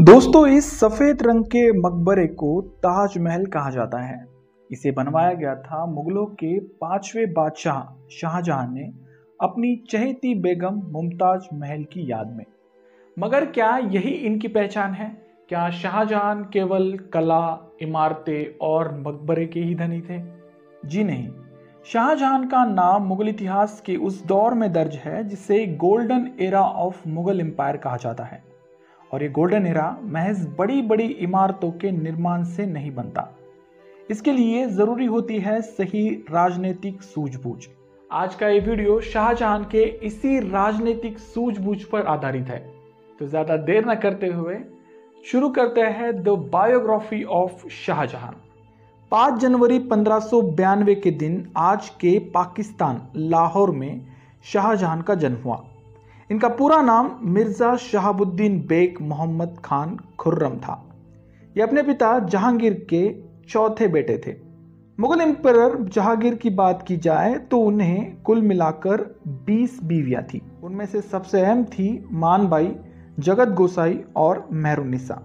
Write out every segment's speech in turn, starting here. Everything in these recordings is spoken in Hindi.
दोस्तों, इस सफ़ेद रंग के मकबरे को ताजमहल कहा जाता है। इसे बनवाया गया था मुगलों के पाँचवें बादशाह शाहजहां ने अपनी चहेती बेगम मुमताज़ महल की याद में। मगर क्या यही इनकी पहचान है? क्या शाहजहां केवल कला, इमारतें और मकबरे के ही धनी थे? जी नहीं। शाहजहां का नाम मुगल इतिहास के उस दौर में दर्ज है, जिसे golden era of Mughal empire कहा जाता है। और ये गोल्डन एरा महज बड़ी बड़ी इमारतों के निर्माण से नहीं बनता। इसके लिए ज़रूरी होती है सही राजनीतिक सूझबूझ। आज का ये वीडियो शाहजहां के इसी राजनीतिक सूझबूझ पर आधारित है। तो ज़्यादा देर न करते हुए शुरू करते हैं द बायोग्राफी ऑफ़ शाहजहां। 5 जनवरी पंद्रह के दिन आज के पाकिस्तान, लाहौर में शाहजहां का जन्म हुआ। इनका पूरा नाम मिर्ज़ा शहाबुद्दीन बेग मोहम्मद खान खुर्रम था। ये अपने पिता जहांगीर के चौथे बेटे थे। मुगल एम्पर जहांगीर की बात की जाए तो उन्हें कुल मिलाकर 20 बीवियाँ थी। उनमें से सबसे अहम थी मानबाई जगत गोसाई और मेहरुनिसा।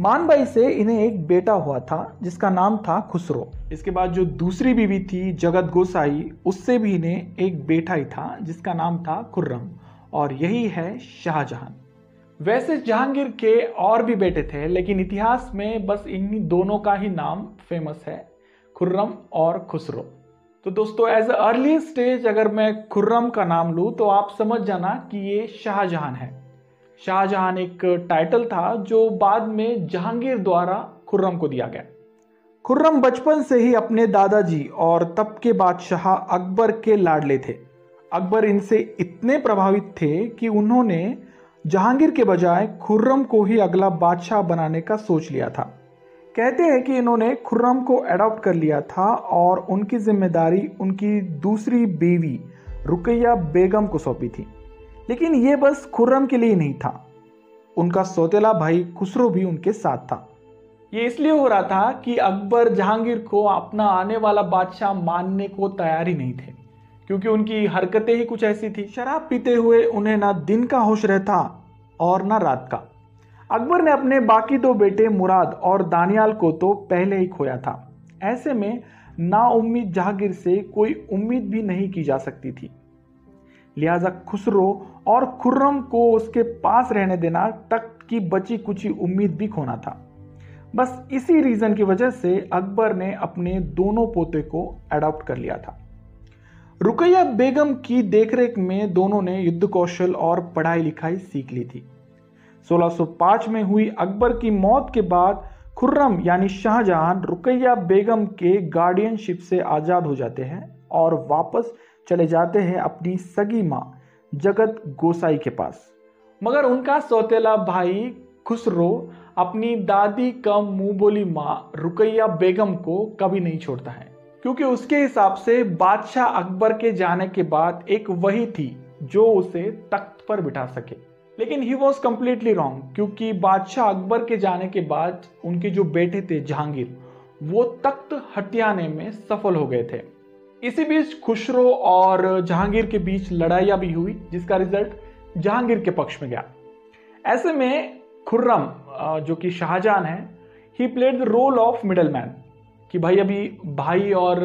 मानबाई से इन्हें एक बेटा हुआ था, जिसका नाम था खुसरो। इसके बाद जो दूसरी बीवी थी जगत गोसाई, उससे भी इन्हें एक बेटा ही था, जिसका नाम था खुर्रम। और यही है शाहजहां। वैसे जहांगीर के और भी बेटे थे, लेकिन इतिहास में बस इन दोनों का ही नाम फ़ेमस है, खुर्रम और खुसरो। तो दोस्तों एज अर्ली स्टेज अगर मैं खुर्रम का नाम लूँ तो आप समझ जाना कि ये शाहजहां है। शाहजहां एक टाइटल था जो बाद में जहांगीर द्वारा खुर्रम को दिया गया। खुर्रम बचपन से ही अपने दादाजी और तब के बादशाह अकबर के लाडले थे। अकबर इनसे इतने प्रभावित थे कि उन्होंने जहांगीर के बजाय खुर्रम को ही अगला बादशाह बनाने का सोच लिया था। कहते हैं कि इन्होंने खुर्रम को अडॉप्ट कर लिया था और उनकी ज़िम्मेदारी उनकी दूसरी बीवी रुकैया बेगम को सौंपी थी। लेकिन ये बस खुर्रम के लिए नहीं था। उनका सौतेला भाई खुसरो भी उनके साथ था। ये इसलिए हो रहा था कि अकबर जहांगीर को अपना आने वाला बादशाह मानने को तैयार ही नहीं थे। क्योंकि उनकी हरकतें ही कुछ ऐसी थी। शराब पीते हुए उन्हें ना दिन का होश रहता और ना रात का। अकबर ने अपने बाकी दो बेटे मुराद और दानियाल को तो पहले ही खोया था। ऐसे में ना उम्मीद जहांगीर से कोई उम्मीद भी नहीं की जा सकती थी। लिहाजा खुसरो और खुर्रम को उसके पास रहने देना तक की बची कुची उम्मीद भी खोना था। बस इसी रीजन की वजह से अकबर ने अपने दोनों पोते को अडॉप्ट कर लिया था। रुकैया बेगम की देखरेख में दोनों ने युद्ध कौशल और पढ़ाई लिखाई सीख ली थी। 1605 में हुई अकबर की मौत के बाद खुर्रम यानी शाहजहां रुकैया बेगम के गार्डियनशिप से आज़ाद हो जाते हैं और वापस चले जाते हैं अपनी सगी माँ जगत गोसाई के पास। मगर उनका सौतेला भाई खुसरो अपनी दादी का मुँह बोली माँ रुकैया बेगम को कभी नहीं छोड़ता है। क्योंकि उसके हिसाब से बादशाह अकबर के जाने के बाद एक वही थी जो उसे तख्त पर बिठा सके। लेकिन ही वॉज़ कंप्लीटली रॉन्ग क्योंकि बादशाह अकबर के जाने के बाद उनके जो बेटे थे जहांगीर, वो तख्त हटियाने में सफल हो गए थे। इसी बीच खुशरो और जहांगीर के बीच लड़ाइयाँ भी हुई, जिसका रिज़ल्ट जहांगीर के पक्ष में गया। ऐसे में खुर्रम जो कि शाहजहां है he played the role of middle man कि भाई अभी भाई और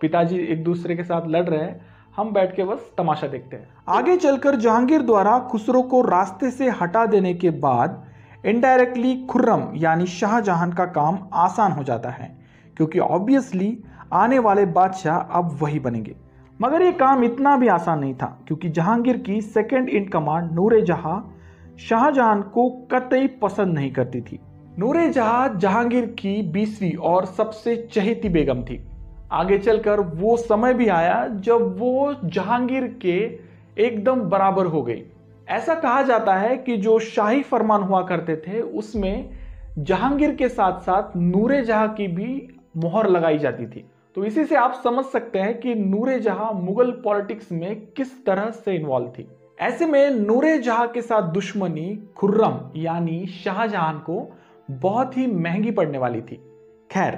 पिताजी एक दूसरे के साथ लड़ रहे हैं, हम बैठ के बस तमाशा देखते हैं। आगे चलकर जहांगीर द्वारा खुसरो को रास्ते से हटा देने के बाद इनडायरेक्टली खुर्रम यानी शाहजहां का काम आसान हो जाता है, क्योंकि ऑब्वियसली आने वाले बादशाह अब वही बनेंगे। मगर ये काम इतना भी आसान नहीं था, क्योंकि जहांगीर की सेकेंड इन कमांड नूर जहाँ शाहजहां को कतई पसंद नहीं करती थी। नूरे जहाँ जहांगीर की बीसवीं और सबसे चहेती बेगम थी। आगे चलकर वो समय भी आया जब वो जहांगीर के एकदम बराबर हो गई। ऐसा कहा जाता है कि जो शाही फरमान हुआ करते थे, उसमें जहांगीर के साथ साथ नूरे जहाँ की भी मोहर लगाई जाती थी। तो इसी से आप समझ सकते हैं कि नूरे जहाँ मुगल पॉलिटिक्स में किस तरह से इन्वॉल्व थी। ऐसे में नूरे जहाँ के साथ दुश्मनी खुर्रम, यानी शाहजहां को बहुत ही महँगी पड़ने वाली थी। खैर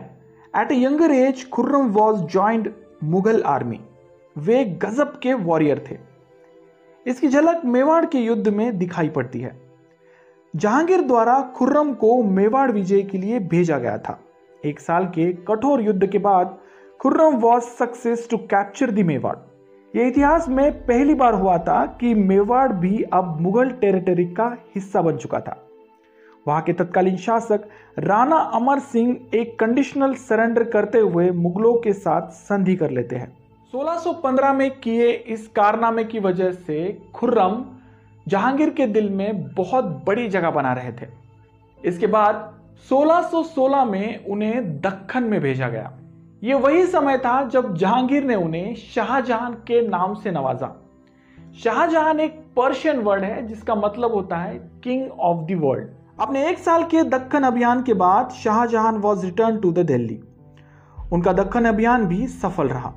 at a younger age Khurram was joint Mughal army वे गजब के वॉरियर थे। इसकी झलक मेवाड़ के युद्ध में दिखाई पड़ती है। जहांगीर द्वारा खुर्रम को मेवाड़ विजय के लिए भेजा गया था। एक साल के कठोर युद्ध के बाद Khurram was success to capture the Mewar यह इतिहास में पहली बार हुआ था कि मेवाड़ भी अब मुगल टेरिटरी का हिस्सा बन चुका था। वहाँ के तत्कालीन शासक राणा अमर सिंह एक कंडीशनल सरेंडर करते हुए मुगलों के साथ संधि कर लेते हैं। 1615 में किए इस कारनामे की वजह से खुर्रम जहांगीर के दिल में बहुत बड़ी जगह बना रहे थे। इसके बाद 1616 में उन्हें दक्खन में भेजा गया। ये वही समय था जब जहांगीर ने उन्हें शाहजहां के नाम से नवाजा। शाहजहां एक पर्शियन वर्ड है, जिसका मतलब होता है किंग ऑफ़ द वर्ल्ड अपने एक साल के दक्खन अभियान के बाद Shahjahan was return to the Delhi उनका दक्खन अभियान भी सफल रहा।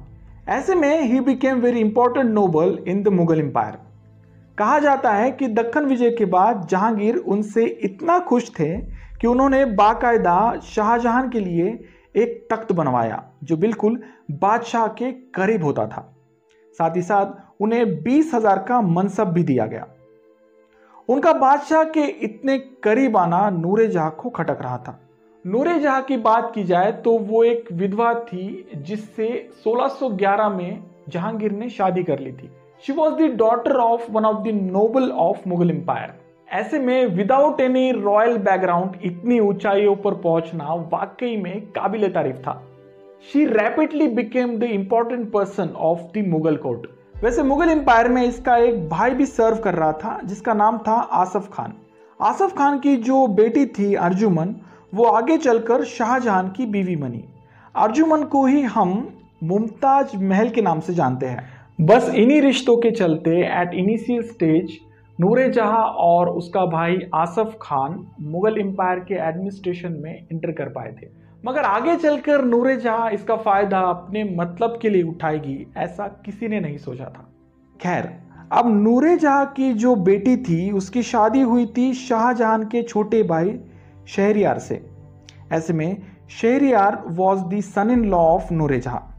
ऐसे में ही became very important noble in the Mughal empire कहा जाता है कि दक्खन विजय के बाद जहांगीर उनसे इतना खुश थे कि उन्होंने बाकायदा शाहजहां के लिए एक तख्त बनवाया, जो बिल्कुल बादशाह के करीब होता था। साथ ही साथ उन्हें बीस हज़ार का मनसब भी दिया गया। उनका बादशाह के इतने करीब आना नूरे जहाँ को खटक रहा था। नूरे जहाँ की बात की जाए तो वो एक विधवा थी जिससे 1611 में जहांगीर ने शादी कर ली थी। She was the daughter of one of the noble of Mughal empire ऐसे में विदाउट एनी रॉयल बैकग्राउंड इतनी ऊंचाइयों पर पहुँचना वाकई में काबिल तारीफ़ था। She rapidly became the important person of the Mughal court वैसे मुगल एम्पायर में इसका एक भाई भी सर्व कर रहा था, जिसका नाम था आसफ खान। आसफ खान की जो बेटी थी अर्जुमन, वो आगे चलकर शाहजहां की बीवी बनी। अर्जुमन को ही हम मुमताज़ महल के नाम से जानते हैं। बस इन्हीं रिश्तों के चलते एट इनिशियल स्टेज नूरे जहाँ और उसका भाई आसफ खान मुगल एम्पायर के एडमिनिस्ट्रेशन में इंटर कर पाए थे। मगर आगे चलकर नूरे जहाँ इसका फ़ायदा अपने मतलब के लिए उठाएगी, ऐसा किसी ने नहीं सोचा था। खैर, अब नूरे जहाँ की जो बेटी थी, उसकी शादी हुई थी शाहजहां के छोटे भाई शहरियार से। ऐसे में Shahryar was the son in law of Nur Jahan.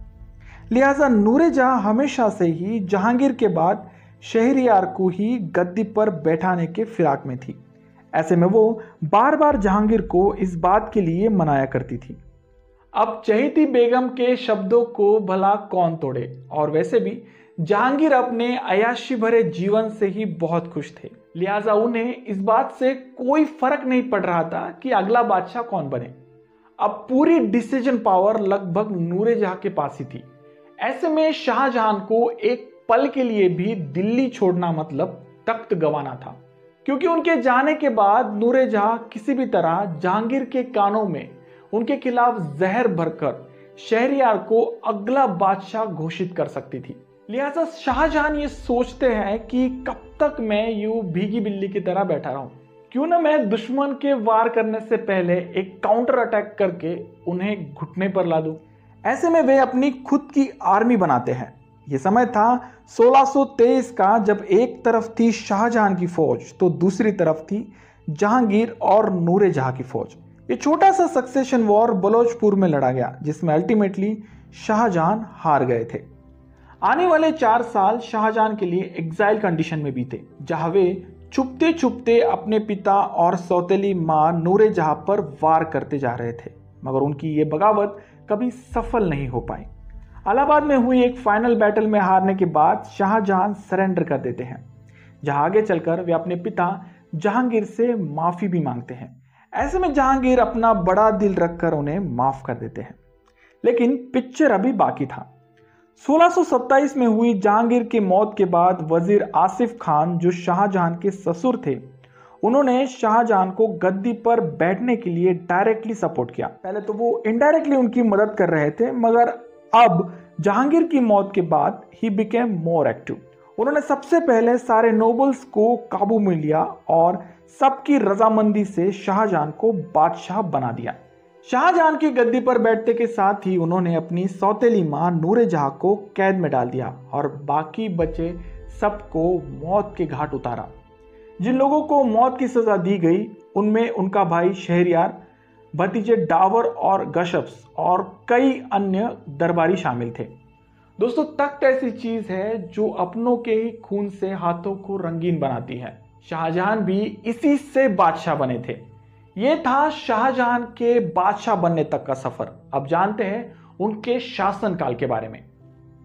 लिहाजा नूरे जहाँ हमेशा से ही जहांगीर के बाद शहरियार को ही गद्दी पर बैठाने के फिराक में थी। ऐसे में वो बार बार जहांगीर को इस बात के लिए मनाया करती थी। अब चहेती बेगम के शब्दों को भला कौन तोड़े? और वैसे भी जहांगीर अपने अयाशी भरे जीवन से ही बहुत खुश थे। लिहाजा उन्हें इस बात से कोई फ़र्क नहीं पड़ रहा था कि अगला बादशाह कौन बने। अब पूरी डिसीज़न पावर लगभग नूरे जहाँ के पास ही थी। ऐसे में शाहजहां को एक पल के लिए भी दिल्ली छोड़ना मतलब तख्त गंवाना था। क्योंकि उनके जाने के बाद नूरे जहाँ किसी भी तरह जहांगीर के कानों में उनके खिलाफ जहर भरकर शहरियार को अगला बादशाह घोषित कर सकती थी। लिहाजा शाहजहां ये सोचते हैं कि कब तक मैं यू भीगी बिल्ली की तरह बैठा रहूँ। क्यों ना मैं दुश्मन के वार करने से पहले एक काउंटर अटैक करके उन्हें घुटने पर ला दूँ। ऐसे में वे अपनी खुद की आर्मी बनाते हैं। ये समय था 1623 का, जब एक तरफ़ थी शाहजहां की फौज तो दूसरी तरफ़ थी जहांगीर और नूरे जहाँ की फौज। ये छोटा सा सक्सेशन वॉर बलोचपुर में लड़ा गया, जिसमें अल्टीमेटली शाहजहां हार गए थे। आने वाले चार साल शाहजहां के लिए एग्जाइल कंडीशन में बीते, जहाँ वे छुपते छुपते अपने पिता और सौतेली माँ नूरे जहाँ पर वार करते जा रहे थे, मगर उनकी ये बगावत कभी सफल नहीं हो पाई। अलाहाबाद में हुई एक फाइनल बैटल में हारने के बाद शाहजहां सरेंडर कर देते हैं। जहाँ आगे चलकर वे अपने पिता जहांगीर से माफ़ी भी मांगते हैं। ऐसे में जहांगीर अपना बड़ा दिल रखकर उन्हें माफ़ कर देते हैं। लेकिन पिक्चर अभी बाकी था। 1627 में हुई जहांगीर की मौत के बाद वज़ीर आसिफ खान, जो शाहजहां के ससुर थे, उन्होंने शाहजहां को गद्दी पर बैठने के लिए डायरेक्टली सपोर्ट किया। पहले तो वो इनडायरेक्टली उनकी मदद कर रहे थे, मगर अब जहांगीर की मौत के बाद ही बिकेम मोर एक्टिव उन्होंने सबसे पहले सारे नोबल्स को काबू में लिया और सबकी रजामंदी से शाहजहां को बादशाह बना दिया। शाहजहां की गद्दी पर बैठने के साथ ही उन्होंने अपनी सौतेली माँ नूरे जहाँ को कैद में डाल दिया और बाकी बचे सबको मौत के घाट उतारा। जिन लोगों को मौत की सजा दी गई, उनमें उनका भाई शहरियार भतीजे डावर और गशप्स और कई अन्य दरबारी शामिल थे। दोस्तों, तख्त ऐसी चीज़ है जो अपनों के ही खून से हाथों को रंगीन बनाती है। शाहजहां भी इसी से बादशाह बने थे। ये था शाहजहां के बादशाह बनने तक का सफ़र। अब जानते हैं उनके शासनकाल के बारे में।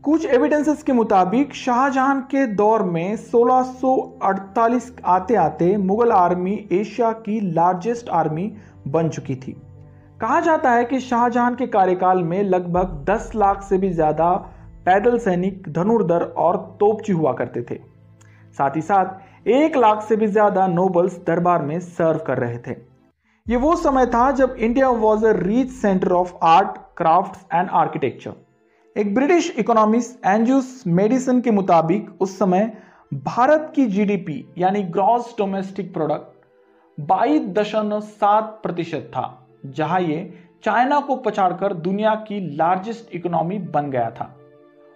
कुछ एविडेंसेस के मुताबिक शाहजहां के दौर में 1648 आते आते मुगल आर्मी एशिया की लार्जेस्ट आर्मी बन चुकी थी। कहा जाता है कि शाहजहां के कार्यकाल में लगभग 10 लाख से भी ज़्यादा पैदल सैनिक धनुर्धर और तोपची हुआ करते थे। साथ ही साथ, एक लाख से भी ज़्यादा नोबल्स दरबार में सर्व कर रहे थे। ये वो समय था जब India was a rich centre of art craft and architecture एक ब्रिटिश इकोनॉमिस्ट एंजूस मेडिसन के मुताबिक, उस समय भारत की जीडीपी यानी ग्रॉस डोमेस्टिक प्रोडक्ट बाईस दशमलव सात प्रतिशत था, जहाँ ये चाइना को पछाड़कर दुनिया की लार्जेस्ट इकोनॉमी बन गया था।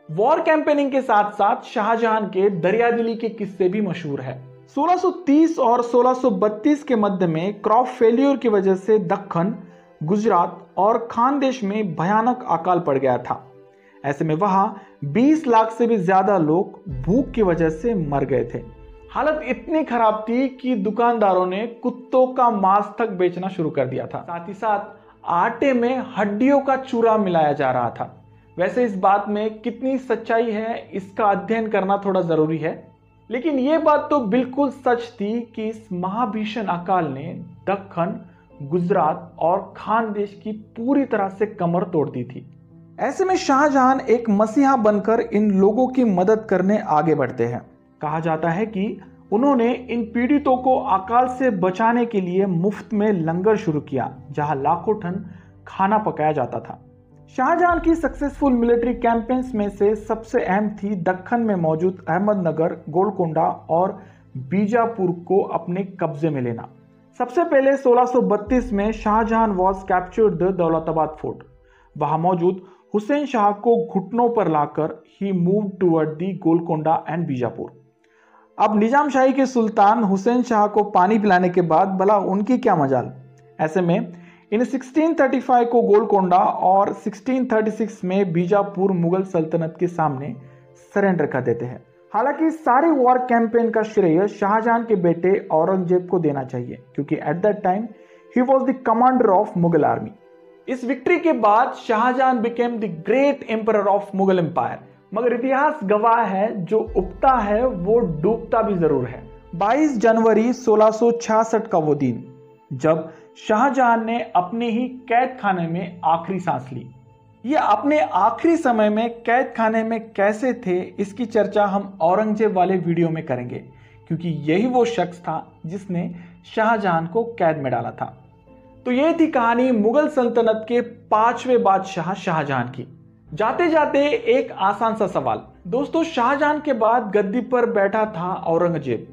वॉर कैंपेनिंग के साथ साथ शाहजहां के दरियादिली के किस्से भी मशहूर है। 1630 और 1632 के मध्य में क्रॉप फेल्यूर की वजह से दखन गुजरात और खानदेश में भयानक अकाल पड़ गया था। ऐसे में वहाँ 20 लाख से भी ज़्यादा लोग भूख की वजह से मर गए थे। हालत इतनी खराब थी कि दुकानदारों ने कुत्तों का मांस तक बेचना शुरू कर दिया था। साथ ही साथ, आटे में हड्डियों का चूरा मिलाया जा रहा था। वैसे इस बात में कितनी सच्चाई है, इसका अध्ययन करना थोड़ा ज़रूरी है। लेकिन यह बात तो बिल्कुल सच थी कि इस महाभीषण अकाल ने दक्खन, गुजरात और खान देश की पूरी तरह से कमर तोड़ दी थी। ऐसे में शाहजहां एक मसीहा बनकर इन लोगों की मदद करने आगे बढ़ते हैं। कहा जाता है कि उन्होंने इन पीड़ितों को अकाल से बचाने के लिए मुफ़्त में लंगर शुरू किया, जहाँ लाखों टन खाना पकाया जाता था। शाहजहां की सक्सेसफुल मिलिट्री कैंपेन्स में से सबसे अहम थी दक्खन में मौजूद अहमदनगर, गोलकोंडा और बीजापुर को अपने कब्जे में लेना। सबसे पहले 1632 में Shahjahan was captured the Daulatabad fort वहाँ मौजूद हुसैन शाह को घुटनों पर लाकर ही move toward the Golconda and Bijapur. अब निज़ाम शाही के सुल्तान हुसैन शाह को पानी पिलाने के बाद भला उनकी क्या मजाल? ऐसे में, इन 1635 को गोलकोंडा और 1636 में बीजापुर मुगल सल्तनत के सामने सरेंडर कर देते हैं। हालाँकि सारे वॉर कैंपेन का श्रेय शाहजहां के बेटे औरंगज़ेब को देना चाहिए, क्योंकि at that time he was the commander of Mughal army इस विक्ट्री के बाद Shahjahan became the great emperor of Mughal empire मगर इतिहास गवाह है, जो उगता है, वो डूबता भी ज़रूर है। 22 जनवरी 1666 का वो दिन, जब शाहजहां ने अपने ही कैद खाने में आखिरी सांस ली। ये अपने आखिरी समय में कैद खाने में कैसे थे, इसकी चर्चा हम औरंगज़ेब वाले वीडियो में करेंगे, क्योंकि यही वो शख्स था जिसने शाहजहां को कैद में डाला था। तो ये थी कहानी मुगल सल्तनत के पाँचवें बादशाह शाहजहां की। जाते जाते एक आसान सा सवाल। दोस्तों, शाहजहां के बाद गद्दी पर बैठा था औरंगज़ेब।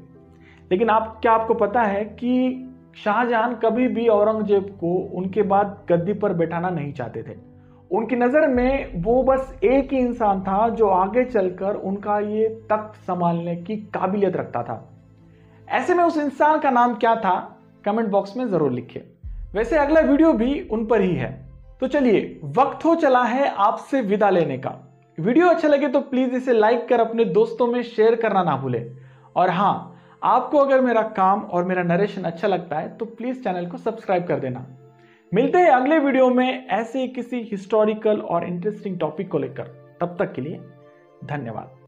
लेकिन आप, क्या आपको पता है कि शाहजहां कभी भी औरंगज़ेब को उनके बाद गद्दी पर बैठाना नहीं चाहते थे? उनकी नज़र में वो बस एक ही इंसान था जो आगे चलकर उनका ये तख्त संभालने की काबिलियत रखता था। ऐसे में उस इंसान का नाम क्या था? कमेंट बॉक्स में ज़रूर लिखिए। वैसे अगला वीडियो भी उन पर ही है। तो चलिए, वक्त हो चला है आपसे विदा लेने का। वीडियो अच्छा लगे तो प्लीज़ इसे लाइक कर अपने दोस्तों में शेयर करना ना भूले। और हाँ आपको अगर मेरा काम और मेरा नरेशन अच्छा लगता है तो प्लीज़ चैनल को सब्सक्राइब कर देना। मिलते हैं अगले वीडियो में ऐसे किसी हिस्टोरिकल और इंटरेस्टिंग टॉपिक को लेकर। तब तक के लिए धन्यवाद।